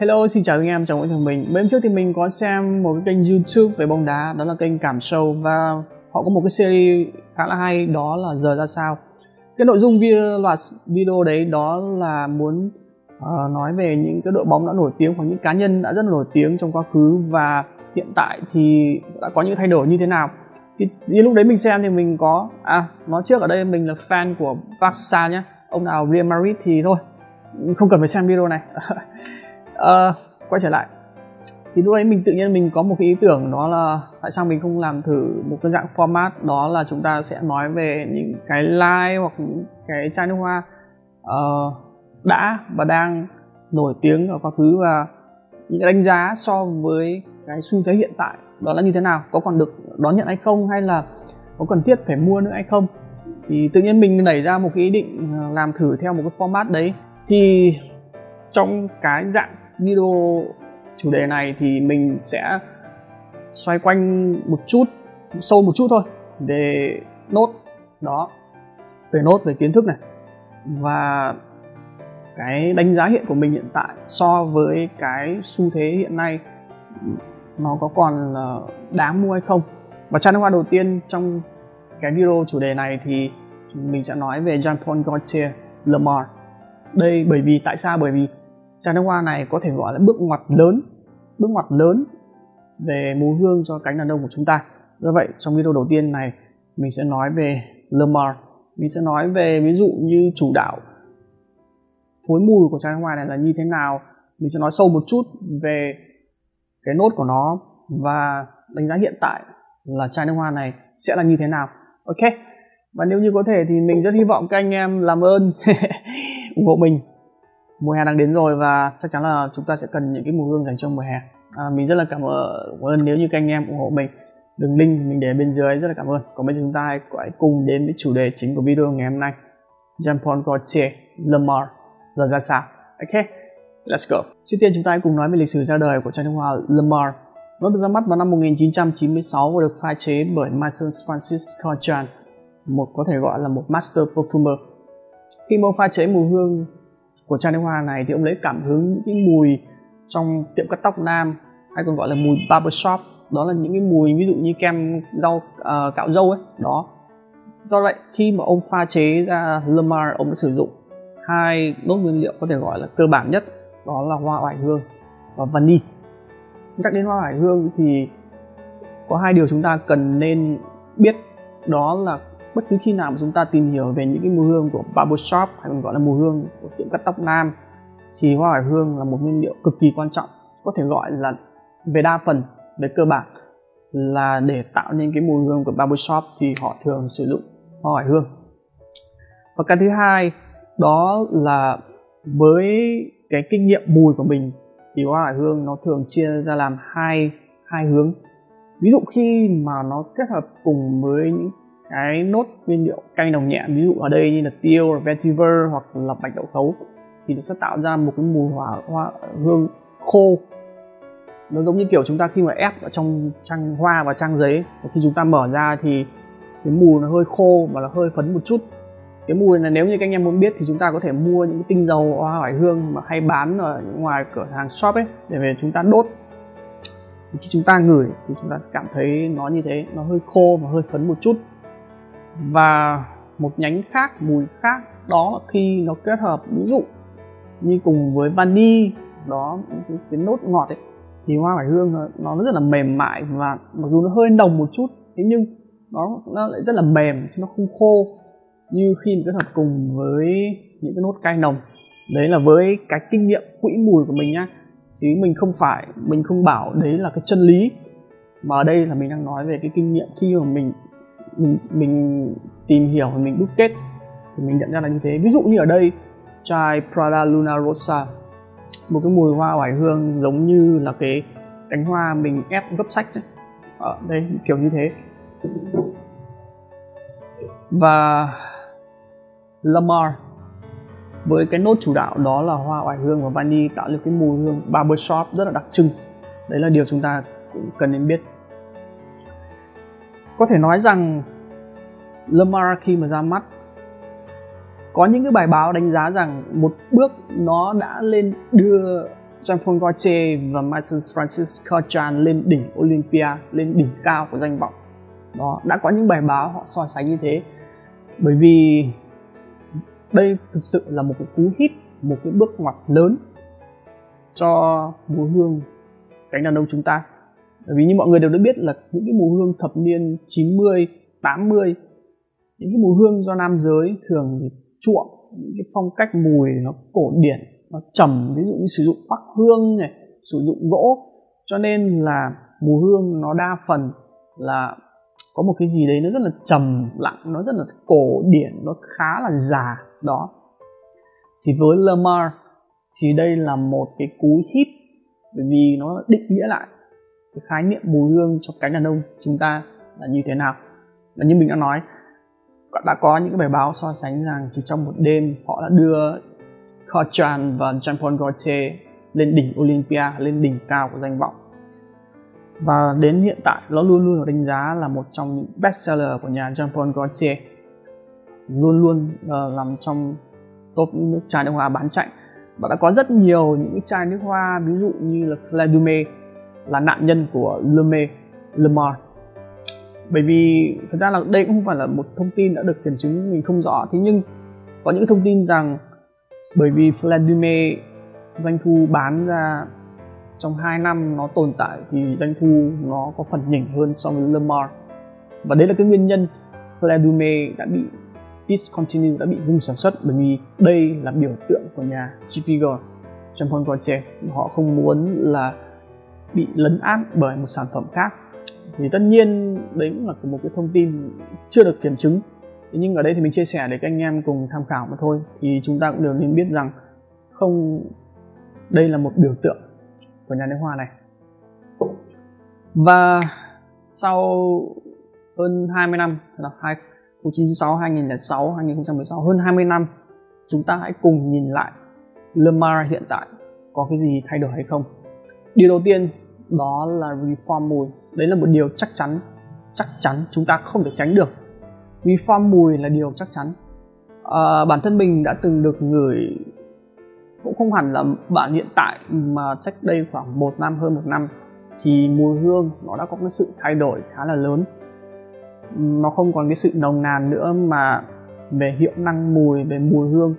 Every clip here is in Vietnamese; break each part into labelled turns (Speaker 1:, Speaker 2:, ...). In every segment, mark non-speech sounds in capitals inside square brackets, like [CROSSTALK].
Speaker 1: Hello, xin chào anh em, chào mọi người mình. Mấy hôm trước thì mình có xem một cái kênh YouTube về bóng đá, đó là kênh Cảm Show và họ có một cái series khá là hay, đó là giờ ra sao. Cái nội dung video loạt video đấy đó là muốn uh, nói về những cái đội bóng đã nổi tiếng hoặc những cá nhân đã rất nổi tiếng trong quá khứ và hiện tại thì đã có những thay đổi như thế nào. Thì, thì lúc đấy mình xem thì mình có à nói trước ở đây mình là fan của Barca nhé. Ông nào Real Madrid thì thôi không cần phải xem video này [LAUGHS] uh, quay trở lại. Thì lúc ấy mình tự nhiên mình có một cái ý tưởng đó là tại sao mình không làm thử một cái dạng format đó là chúng ta sẽ nói về những cái like hoặc những cái chai nước hoa uh, đã và đang nổi tiếng ở quá khứ và những cái đánh giá so với cái xu thế hiện tại đó là như thế nào có còn được đón nhận hay không hay là có cần thiết phải mua nữa hay không. Thì tự nhiên mình nảy ra một cái ý định ờ, làm thử theo một cái format đấy. Thì trong cái dạng video chủ đề này thì mình sẽ xoay quanh một chút sâu một chút thôi về nốt đó về nốt về kiến thức này. Và cái đánh giá hiện của mình hiện tại so với cái xu thế hiện nay nó có còn là đáng mua hay không? Và channel hoa đầu tiên trong cái video chủ đề này thì mình sẽ nói về Jean Paul Gaultier Lemar đây bởi vì tại sao? Bởi vì trà nước hoa này có thể gọi là bước ngoặt lớn, bước ngoặt lớn về mùi hương cho cánh đàn ông của chúng ta. Do vậy, trong video đầu tiên này, mình sẽ nói về Lemar mình sẽ nói về ví dụ như chủ đạo. Phối mùi của chai nước hoa này là như thế nào? Mình sẽ nói sâu một chút về cái nốt của nó và đánh giá hiện tại là chai nước hoa này sẽ là như thế nào. Ok. Và nếu như có thể thì mình rất hy vọng các anh em làm ơn [LAUGHS] ủng hộ mình mùa hè đang đến rồi và chắc chắn là chúng ta sẽ cần những cái mùi hương dành cho mùa hè. À, mình rất là cảm ơn nếu như các anh em ủng hộ mình đường link mình để bên dưới rất là cảm ơn. Còn bây giờ chúng ta hãy cùng đến với chủ đề chính của video ngày hôm nay. Jean Paul Gaultier Lamar là ra sao ok let's go. Trước tiên chúng ta hãy cùng nói về lịch sử ra đời của chai nước hoa Lamar nó được ra mắt vào năm 1996 và được pha chế bởi Mason Francis Cauchan một có thể gọi là một master perfumer. Khi mà ông pha chế mùi hương của chai nước hoa này thì ông lấy cảm hứng những cái mùi trong tiệm cắt tóc nam hay còn gọi là mùi barbershop đó là những cái mùi ví dụ như kem rau uh, cạo râu ấy đó. Do vậy khi mà ông pha chế ra lamar ông đã sử dụng hai nốt nguyên liệu có thể gọi là cơ bản nhất đó là hoa oải hương và vani nhắc đến hoa oải hương thì có hai điều chúng ta cần nên biết đó là bất cứ khi nào mà chúng ta tìm hiểu về những cái mùi hương của barbershop hay còn gọi là mùi hương của tiệm cắt tóc nam, thì hoa hải hương là một nguyên liệu cực kỳ quan trọng, có thể gọi là về đa phần, về cơ bản là để tạo nên cái mùi hương của barbershop thì họ thường sử dụng hoa hải hương. Và cái thứ hai, đó là với cái kinh nghiệm mùi của mình thì hoa hải hương nó thường chia ra làm hai hai hướng. Ví dụ khi mà nó kết hợp cùng với những cái nốt nguyên liệu canh đồng nhẹ, ví dụ ở đây như là tiêu, vetiver hoặc là bạch đậu khấu, thì nó sẽ tạo ra một cái mùi hỏa, hoa, hương khô. Nó giống như kiểu chúng ta khi mà ép ở trong trang hoa và trang giấy và khi chúng ta mở ra thì cái mùi nó hơi khô và nó hơi phấn một chút. Cái mùi này nếu như các anh em muốn biết thì chúng ta có thể mua những cái tinh dầu hoa oải hương mà hay bán ở ngoài cửa hàng shop ấy, để về chúng ta đốt. Thì khi chúng ta ngửi thì chúng ta sẽ cảm thấy nó như thế, nó hơi khô và hơi phấn một chút và một nhánh khác mùi khác đó là khi nó kết hợp ví dụ như cùng với vani đó cái, cái nốt ngọt ấy thì hoa cải hương nó, nó rất là mềm mại và mặc dù nó hơi nồng một chút thế nhưng nó nó lại rất là mềm chứ nó không khô như khi mà kết hợp cùng với những cái nốt cay nồng. Đấy là với cái kinh nghiệm quỹ mùi của mình nhá chứ mình không phải mình không bảo đấy là cái chân lý mà ở đây là mình đang nói về cái kinh nghiệm khi mà mình mình, mình tìm hiểu và mình đúc kết thì mình nhận ra là như thế. Ví dụ như ở đây chai Prada Luna Rosa một cái mùi hoa oải hương giống như là cái cánh hoa mình ép gấp sách ấy. ở đây kiểu như thế. Và Lamar với cái nốt chủ đạo đó là hoa oải hương và vani tạo nên cái mùi hương barbershop rất là đặc trưng. Đấy là điều chúng ta cũng cần nên biết có thể nói rằng Lamar khi mà ra mắt có những cái bài báo đánh giá rằng một bước nó đã lên đưa Jean-Paul Gaultier và Michael Francis Kurchan lên đỉnh Olympia, lên đỉnh cao của danh vọng. Đó, đã có những bài báo họ so sánh như thế. Bởi vì đây thực sự là một cái cú hít, một cái bước ngoặt lớn cho mùa hương cánh đàn ông chúng ta. Bởi vì như mọi người đều đã biết là những cái mùi hương thập niên 90, 80 những cái mùi hương do nam giới thường thì chuộng những cái phong cách mùi nó cổ điển nó trầm ví dụ như sử dụng bắc hương này sử dụng gỗ. Cho nên là mùi hương nó đa phần là có một cái gì đấy nó rất là trầm lặng nó rất là cổ điển nó khá là già đó. Thì với Lamar thì đây là một cái cú hit bởi vì nó định nghĩa lại cái khái niệm mùi hương cho cánh đàn ông chúng ta là như thế nào và như mình đã nói đã có những cái bài báo so sánh rằng chỉ trong một đêm họ đã đưa Kochan và Jean-Paul Gaultier lên đỉnh Olympia, lên đỉnh cao của danh vọng. Và đến hiện tại nó luôn luôn được đánh giá là một trong những bestseller của nhà Jean-Paul Gaultier. Luôn luôn uh, nằm trong top những nước chai nước hoa bán chạy. Và đã có rất nhiều những cái chai nước hoa ví dụ như là Fleur du Mai là nạn nhân của Lemay Lemar bởi vì thật ra là đây cũng không phải là một thông tin đã được kiểm chứng, mình không rõ. Thế nhưng có những thông tin rằng bởi vì Vladimir doanh thu bán ra trong 2 năm nó tồn tại thì doanh thu nó có phần nhỉnh hơn so với Lamar và đấy là cái nguyên nhân Vladimir đã bị discontinue, đã bị ngừng sản xuất bởi vì đây là biểu tượng của nhà GPG trong Paul Gaultier họ không muốn là bị lấn át bởi một sản phẩm khác. Thì tất nhiên đấy cũng là một cái thông tin chưa được kiểm chứng. Nhưng ở đây thì mình chia sẻ để các anh em cùng tham khảo mà thôi. Thì chúng ta cũng đều nên biết rằng không đây là một biểu tượng của nhà nước hoa này. Và sau hơn 20 năm là 1996, 2006, 2016 hơn 20 năm chúng ta hãy cùng nhìn lại Lemar hiện tại có cái gì thay đổi hay không? Điều đầu tiên đó là reform mùi. Đấy là một điều chắc chắn chắc chắn chúng ta không thể tránh được. Reform mùi là điều chắc chắn. À, bản thân mình đã từng được gửi cũng không hẳn là bản hiện tại mà cách đây khoảng một năm hơn một năm thì mùi hương nó đã có cái sự thay đổi khá là lớn. Nó không còn cái sự nồng nàn nữa mà về hiệu năng mùi về mùi hương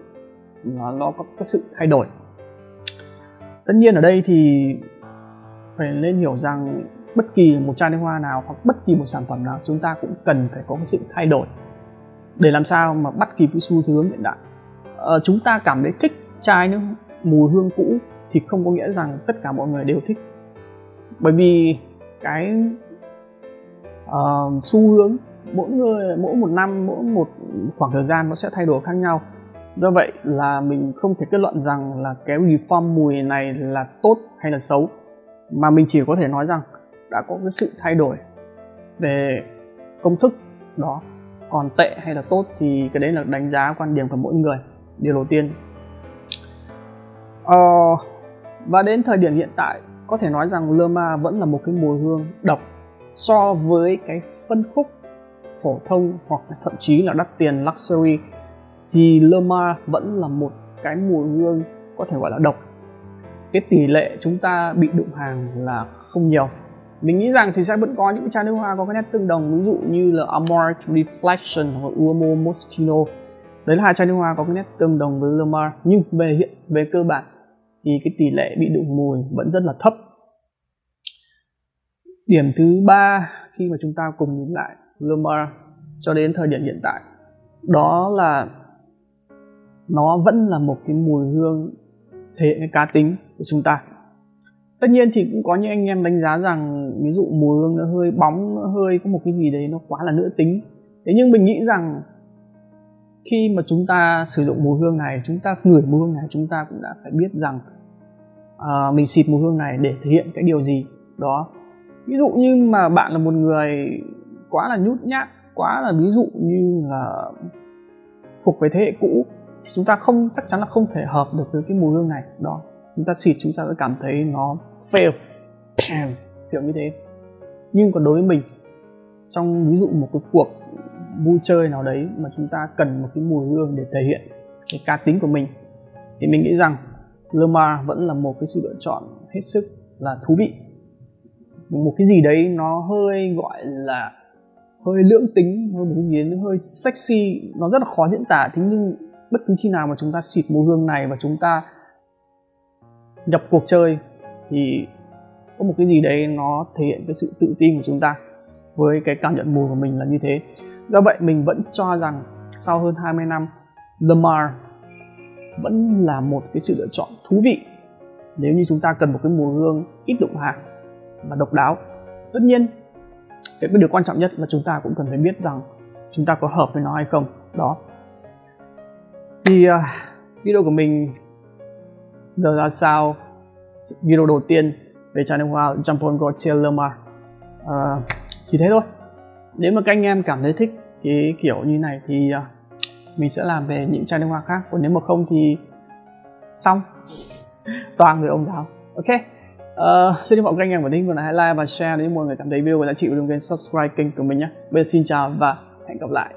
Speaker 1: nó, nó có cái sự thay đổi. Tất nhiên ở đây thì phải nên hiểu rằng bất kỳ một chai nước hoa nào hoặc bất kỳ một sản phẩm nào chúng ta cũng cần phải có cái sự thay đổi. Để làm sao mà bắt kịp với xu hướng hiện đại. Ờ, chúng ta cảm thấy thích chai nước mùi hương cũ thì không có nghĩa rằng tất cả mọi người đều thích. Bởi vì cái uh, xu hướng mỗi người mỗi một năm mỗi một khoảng thời gian nó sẽ thay đổi khác nhau. Do vậy là mình không thể kết luận rằng là cái reform mùi này là tốt hay là xấu mà mình chỉ có thể nói rằng đã có cái sự thay đổi về công thức đó. Còn tệ hay là tốt thì cái đấy là đánh giá quan điểm của mỗi người. Điều đầu tiên. Ờ, và đến thời điểm hiện tại có thể nói rằng Lerma vẫn là một cái mùi hương độc so với cái phân khúc phổ thông hoặc thậm chí là đắt tiền luxury. Thì Lerma vẫn là một cái mùi hương có thể gọi là độc cái tỷ lệ chúng ta bị đụng hàng là không nhiều. Mình nghĩ rằng thì sẽ vẫn có những chai nước hoa có cái nét tương đồng, ví dụ như là Amor Reflection hoặc Uomo Moschino. Đấy là hai chai nước hoa có cái nét tương đồng với Lamar, nhưng về hiện, về cơ bản thì cái tỷ lệ bị đụng mùi vẫn rất là thấp. Điểm thứ ba khi mà chúng ta cùng nhìn lại Lamar cho đến thời điểm hiện tại, đó là nó vẫn là một cái mùi hương thể hiện cái cá tính của chúng ta. Tất nhiên thì cũng có những anh em đánh giá rằng ví dụ mùi hương nó hơi bóng nó hơi có một cái gì đấy nó quá là nữ tính. Thế nhưng mình nghĩ rằng khi mà chúng ta sử dụng mùi hương này chúng ta ngửi mùi hương này chúng ta cũng đã phải biết rằng uh, mình xịt mùi hương này để thể hiện cái điều gì đó. Ví dụ như mà bạn là một người quá là nhút nhát quá là ví dụ như là thuộc về thế hệ cũ thì chúng ta không chắc chắn là không thể hợp được với cái mùi hương này đó chúng ta xịt chúng ta sẽ cảm thấy nó fail. Kiểu như thế. Nhưng còn đối với mình trong ví dụ một cái cuộc vui chơi nào đấy mà chúng ta cần một cái mùi hương để thể hiện cái cá tính của mình thì mình nghĩ rằng Lamar vẫn là một cái sự lựa chọn hết sức là thú vị. Một cái gì đấy nó hơi gọi là hơi lưỡng tính hơi cái gì nó hơi sexy. Nó rất là khó diễn tả. Thế nhưng bất cứ khi nào mà chúng ta xịt mùi hương này và chúng ta nhập cuộc chơi thì có một cái gì đấy nó thể hiện cái sự tự tin của chúng ta với cái cảm nhận mùi của mình là như thế. Do vậy mình vẫn cho rằng sau hơn 20 năm the mar vẫn là một cái sự lựa chọn thú vị nếu như chúng ta cần một cái mùi hương ít đụng hàng và độc đáo. Tất nhiên cái điều quan trọng nhất là chúng ta cũng cần phải biết rằng chúng ta có hợp với nó hay không. Đó. Thì uh, video của mình giờ ra sao video đầu tiên về channel hoa Jump on Gautier Lamar ờ, chỉ thế thôi. Nếu mà các anh em cảm thấy thích cái kiểu như này thì uh, mình sẽ làm về những channel nước hoa khác. Còn nếu mà không thì xong. [LAUGHS] Toàn người ông giáo. Ok. Uh, xin hy vọng các anh em có thích. Video này hãy like và share nếu mọi người cảm thấy video có giá trị và đừng quên subscribe kênh của mình nhé. Bây giờ xin chào và hẹn gặp lại.